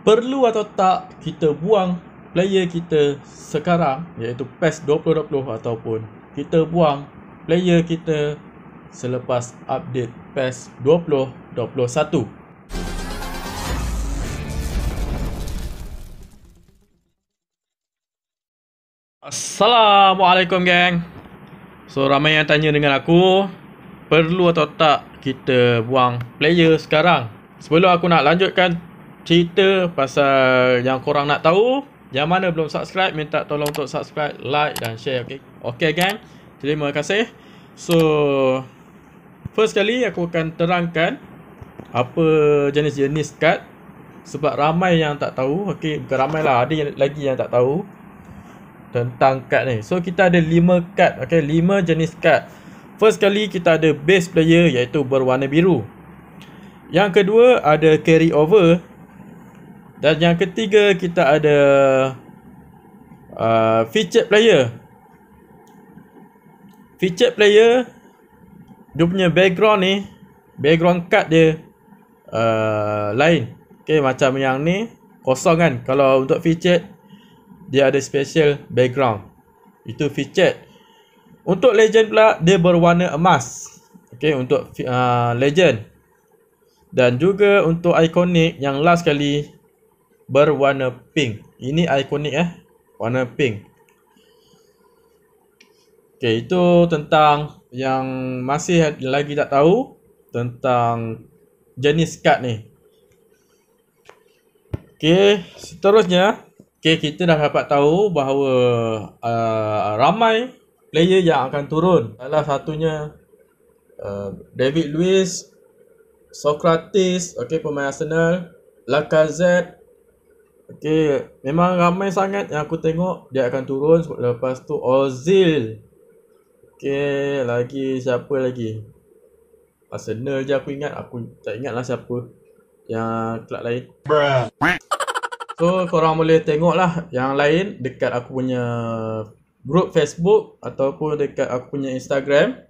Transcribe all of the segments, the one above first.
perlu atau tak kita buang player kita sekarang iaitu PES 2020 ataupun kita buang player kita selepas update PES 2021. Assalamualaikum gang. So ramai yang tanya dengan aku perlu atau tak kita buang player sekarang. Sebelum aku nak lanjutkan cerita pasal yang korang nak tahu, yang mana belum subscribe minta tolong untuk subscribe, like dan share okey. Okey gang. Terima kasih. So first kali aku akan terangkan apa jenis-jenis kad sebab ramai yang tak tahu. Okey, bukan ramai lah, ada lagi yang tak tahu tentang kad ni. So kita ada 5 kad, okey, 5 jenis kad. First kali kita ada base player iaitu berwarna biru. Yang kedua ada carry over. Dan yang ketiga kita ada uh, featured player. Featured player dia punya background ni, background card dia uh, lain. Okay, macam yang ni kosong kan. Kalau untuk featured dia ada special background. Itu featured. Untuk legend pula dia berwarna emas. Okey untuk uh, legend. Dan juga untuk iconic yang last kali berwarna pink. Ini iconic eh. Warna pink. Okey itu tentang yang masih lagi tak tahu tentang jenis kad ni. Okey, seterusnya Okay, kita dah dapat tahu bahawa uh, ramai player yang akan turun. Salah satunya uh, David Luiz, Socrates, okay, pemain Arsenal, Lacazette. Okay, memang ramai sangat yang aku tengok dia akan turun. Lepas tu Ozil. Okay, lagi siapa lagi? Arsenal je aku ingat. Aku tak ingat lah siapa yang kelab lain. Bruh. So korang boleh tengok lah yang lain dekat aku punya group Facebook ataupun dekat aku punya Instagram.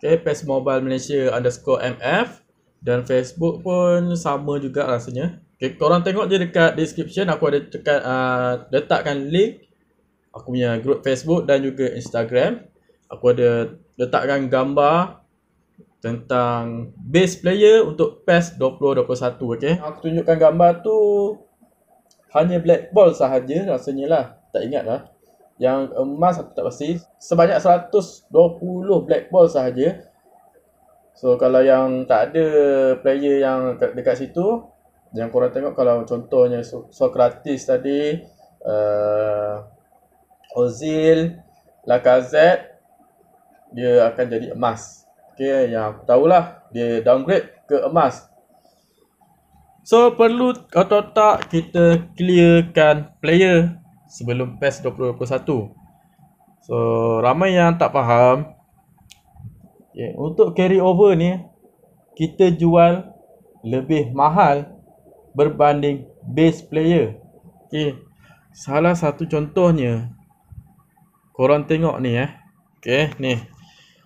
Okay, PES Mobile Malaysia underscore MF dan Facebook pun sama juga rasanya. Okay, korang tengok je dekat description aku ada dekat uh, letakkan link aku punya group Facebook dan juga Instagram. Aku ada letakkan gambar tentang base player untuk PES 2021 okay. Aku tunjukkan gambar tu hanya black ball sahaja rasanya lah. Tak ingat lah. Yang emas aku tak pasti. Sebanyak 120 black ball sahaja. So kalau yang tak ada player yang dekat situ. Yang korang tengok kalau contohnya Socrates tadi. Uh, Ozil. Lacazette. Dia akan jadi emas. Okay, yang aku tahulah. Dia downgrade ke emas. So perlu atau tak kita clearkan player sebelum PES 2021. So ramai yang tak faham. Okay, untuk carry over ni kita jual lebih mahal berbanding base player. Okay. Salah satu contohnya korang tengok ni eh. Okay, ni.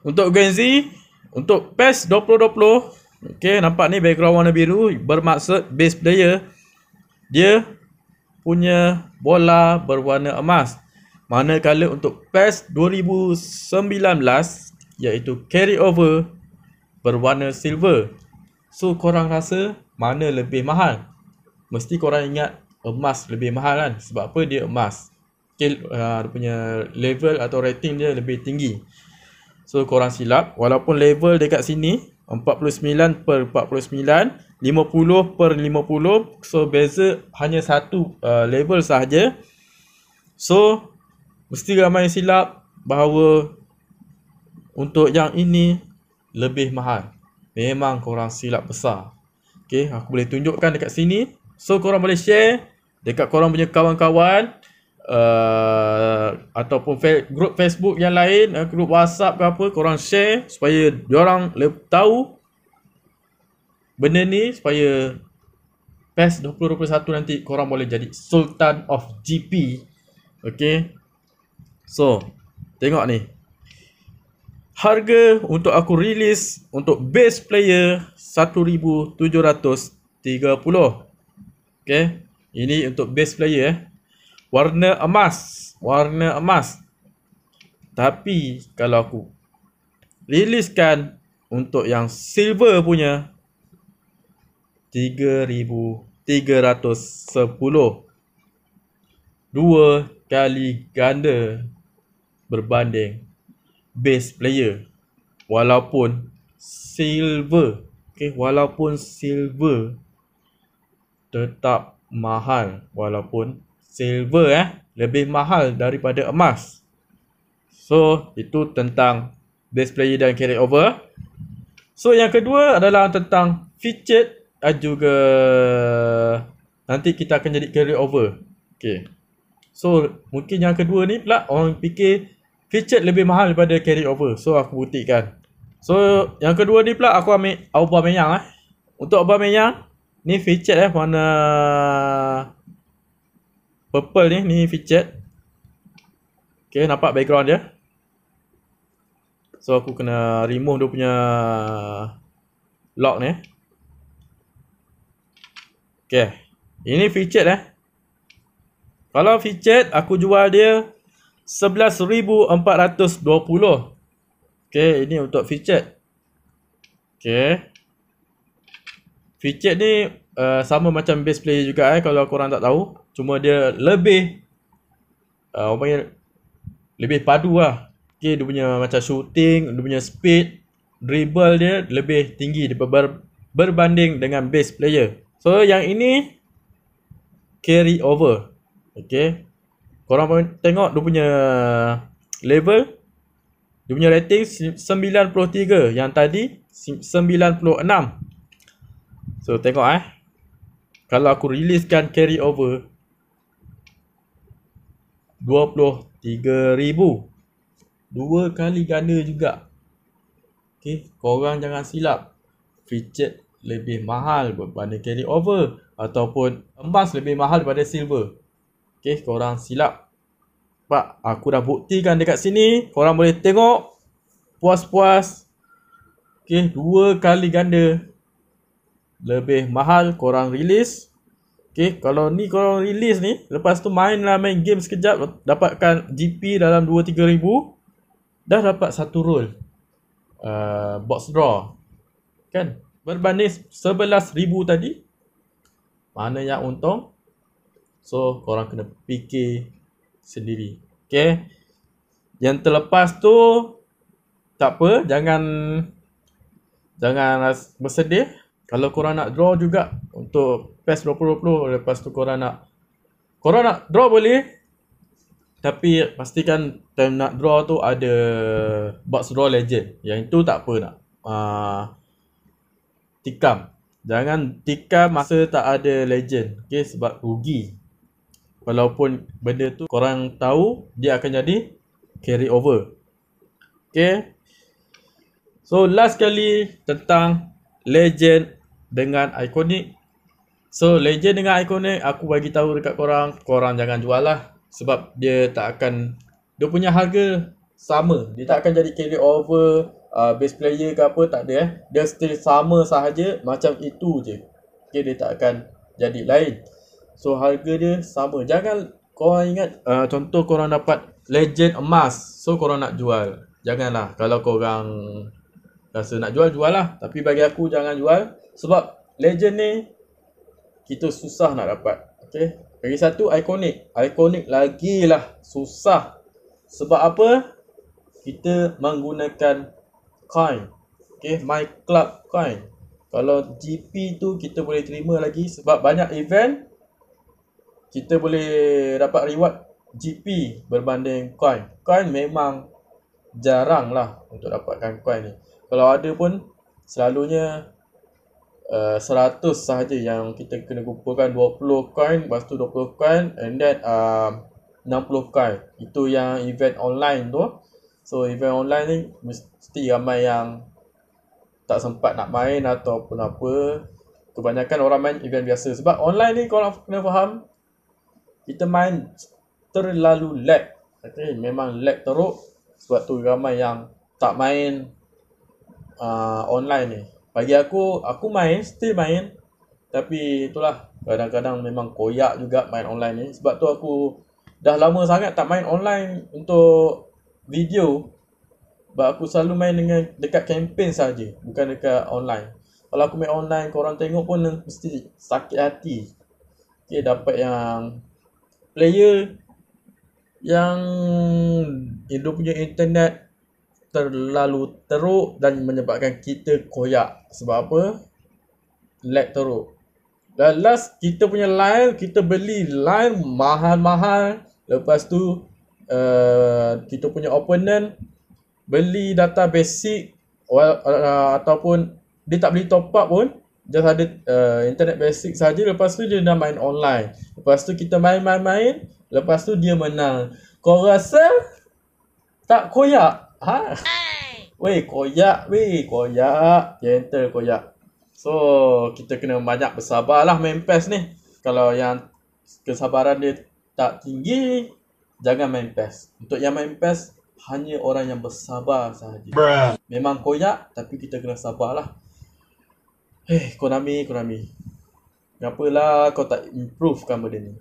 Untuk Genzi, untuk PES 2020 Okay, nampak ni background warna biru bermaksud base player dia punya bola berwarna emas. Manakala untuk PES 2019 iaitu carry over berwarna silver. So korang rasa mana lebih mahal? Mesti korang ingat emas lebih mahal kan? Sebab apa dia emas? Okay, uh, punya level atau rating dia lebih tinggi. So korang silap walaupun level dekat sini 49 per 49 50 per 50 so beza hanya satu uh, level sahaja so mesti ramai silap bahawa untuk yang ini lebih mahal memang korang silap besar ok aku boleh tunjukkan dekat sini so korang boleh share dekat korang punya kawan-kawan uh, ataupun fa- grup Facebook yang lain, uh, grup WhatsApp ke apa, korang share supaya diorang lebih tahu benda ni supaya PES 2021 nanti korang boleh jadi Sultan of GP. Okay. So, tengok ni. Harga untuk aku release untuk base player 1730. Okay. Ini untuk base player eh. Warna emas. Warna emas. Tapi kalau aku riliskan untuk yang silver punya 3310 dua kali ganda berbanding base player walaupun silver okey walaupun silver tetap mahal walaupun silver eh lebih mahal daripada emas so itu tentang base player dan carry over so yang kedua adalah tentang featured dan juga nanti kita akan jadi carry over okey So mungkin yang kedua ni pula orang fikir featured lebih mahal daripada carry over. So aku buktikan. So yang kedua ni pula aku ambil Aubameyang eh. Untuk Aubameyang ni featured eh warna purple ni ni featured. Okay nampak background dia. So aku kena remove dia punya lock ni. Okay. Ini featured eh. Kalau featured aku jual dia 11,420. Okay, ini untuk featured. Okay. Featured ni uh, sama macam base player juga eh kalau korang tak tahu. Cuma dia lebih uh, orang lebih padu lah. Okay, dia punya macam shooting, dia punya speed, dribble dia lebih tinggi ber berbanding dengan base player. So yang ini carry over. Okay. Korang pun tengok dia punya level. Dia punya rating 93. Yang tadi 96. So tengok eh. Kalau aku releasekan carry over. 23,000. Dua kali ganda juga. Okay. Korang jangan silap. Featured lebih mahal berbanding carry over. Ataupun emas lebih mahal daripada silver. Okay, korang silap. Pak, aku dah buktikan dekat sini. Korang boleh tengok. Puas-puas. Okay, dua kali ganda. Lebih mahal korang release. Okay, kalau ni korang release ni. Lepas tu main lah main game sekejap. Dapatkan GP dalam 2-3 ribu. Dah dapat satu roll. Uh, box draw. Kan? Berbanding 11 ribu tadi. Mana yang untung? So korang kena fikir sendiri. Okay. Yang terlepas tu tak apa, jangan jangan bersedih. Kalau korang nak draw juga untuk PES 2020 lepas tu korang nak korang nak draw boleh. Tapi pastikan time nak draw tu ada box draw legend. Yang itu tak apa nak. Uh, tikam. Jangan tikam masa tak ada legend. Okay, sebab rugi walaupun benda tu korang tahu dia akan jadi carry over. Okay. So last kali tentang legend dengan iconic. So legend dengan iconic aku bagi tahu dekat korang, korang jangan jual lah sebab dia tak akan dia punya harga sama. Dia tak akan jadi carry over uh, base player ke apa tak ada eh. Dia still sama sahaja macam itu je. Okay, dia tak akan jadi lain. So harga dia sama. Jangan korang ingat uh, contoh korang dapat legend emas. So korang nak jual. Janganlah. Kalau korang rasa nak jual, jual lah. Tapi bagi aku jangan jual. Sebab legend ni kita susah nak dapat. Okay. Lagi satu iconic. Iconic lagi lah susah. Sebab apa? Kita menggunakan coin. Okay. My club coin. Kalau GP tu kita boleh terima lagi sebab banyak event kita boleh dapat reward GP berbanding coin. Coin memang jarang lah untuk dapatkan coin ni. Kalau ada pun selalunya uh, 100 sahaja yang kita kena kumpulkan 20 coin, lepas tu 20 coin and then uh, 60 coin. Itu yang event online tu. So event online ni mesti ramai yang tak sempat nak main ataupun apa. Kebanyakan orang main event biasa. Sebab online ni korang kena faham kita main terlalu lag. Okay, memang lag teruk sebab tu ramai yang tak main uh, online ni. Bagi aku, aku main, still main. Tapi itulah kadang-kadang memang koyak juga main online ni. Sebab tu aku dah lama sangat tak main online untuk video. Sebab aku selalu main dengan dekat campaign saja, bukan dekat online. Kalau aku main online korang tengok pun mesti sakit hati. Okay, dapat yang player yang dia punya internet terlalu teruk dan menyebabkan kita koyak. Sebab apa? Lag teruk. Dan last kita punya line, kita beli line mahal-mahal. Lepas tu uh, kita punya opponent beli data basic well, uh, ataupun dia tak beli top up pun. Just ada uh, internet basic saja. Lepas tu dia dah main online. Lepas tu kita main-main-main. Lepas tu dia menang. Kau rasa tak koyak? Ha? Weh, koyak weh, koyak. Gentle koyak. So, kita kena banyak bersabar lah main PES ni. Kalau yang kesabaran dia tak tinggi, jangan main PES. Untuk yang main PES, hanya orang yang bersabar sahaja. Memang koyak, tapi kita kena sabar lah. Hei, Konami, Konami. Kenapa kau tak improvekan benda ni?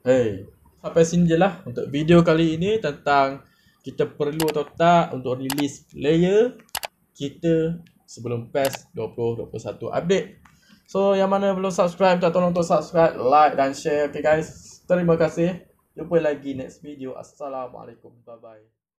Hei, sampai sini je lah untuk video kali ini tentang kita perlu atau tak untuk release player kita sebelum PES 2021 update. So yang mana belum subscribe tak tolong untuk subscribe, like dan share. Okay guys. Terima kasih. Jumpa lagi next video. Assalamualaikum. Bye bye.